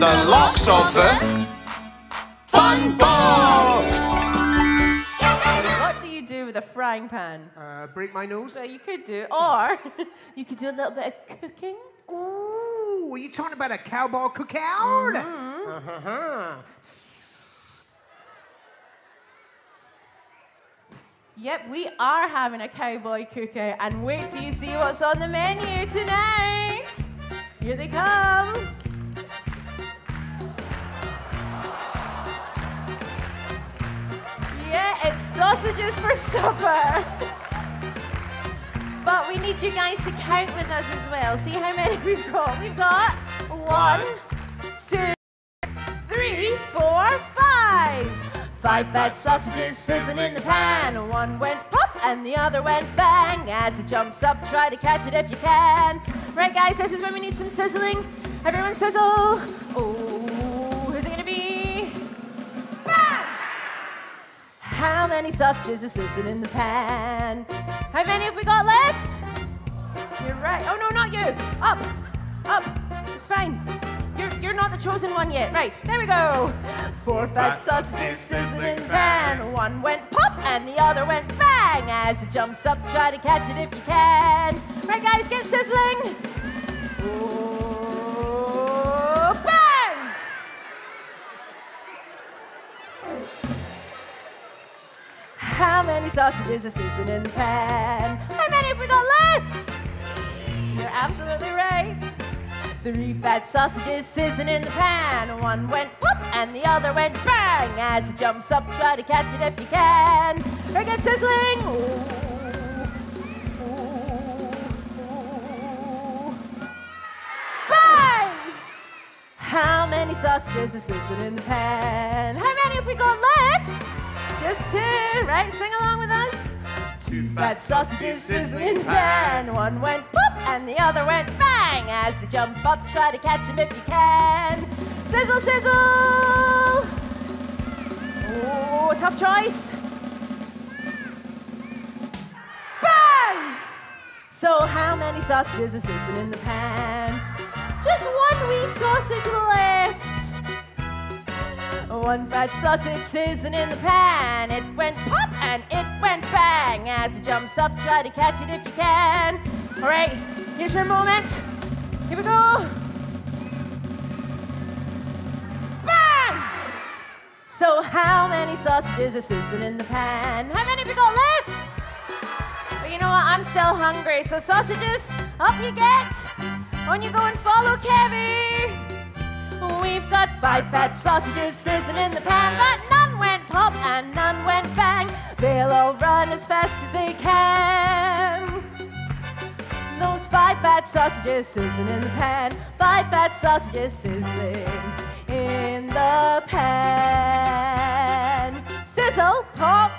the locks of the Funbox! What do you do with a frying pan? Uh, break my nose. So you could do, or you could do a little bit of cooking. Ooh, are you talking about a cowbell cookout? Mm-hmm. Uh-huh. Yep, we are having a cowboy cookout, and wait till you see what's on the menu tonight. Here they come. Sausages for supper. But we need you guys to count with us as well. See how many we've got. We've got one, two, three, four, five. Five fat sausages sizzling in the pan. One went pop and the other went bang. As it jumps up, try to catch it if you can. Right, guys, this is when we need some sizzling. Everyone sizzle. Oh, How many sausages are sizzling in the pan? How many have we got left? You're right. Oh, no, not you. Up. Up. It's fine. You're, you're not the chosen one yet. Right, there we go. Four fat sausages sizzling in the pan. One went pop and the other went bang. As it jumps up, try to catch it if you can. Right, guys, get sizzling. Oh, bang! How many sausages are sizzling in the pan? How many have we got left? You're absolutely right. Three fat sausages sizzling in the pan. One went whoop and the other went bang. As it jumps up, try to catch it if you can. Right, get sizzling. Ooh, ooh, ooh. Bang! How many sausages are sizzling in the pan? How many have we got left? Just two, right? Sing along with us. Two fat sausages sizzling in pan. One went pop and the other went bang. As they jump up, try to catch them if you can. Sizzle, sizzle! Oh, tough choice. Bang! So, how many sausages are sizzling in the pan? Just one wee sausage left. One fat sausage sizzling in the pan. It went pop and it went bang. As it jumps up, try to catch it if you can. All right, here's your moment. Here we go. Bang! So, how many sausages are sizzling in the pan? How many have you got left? But you know what? I'm still hungry. So, sausages, up you get. On you go and follow Kevy. We've got five fat sausages sizzling in the pan, but none went pop and none went bang. They'll all run as fast as they can. Those five fat sausages sizzling in the pan, five fat sausages sizzling in the pan. Sizzle, pop,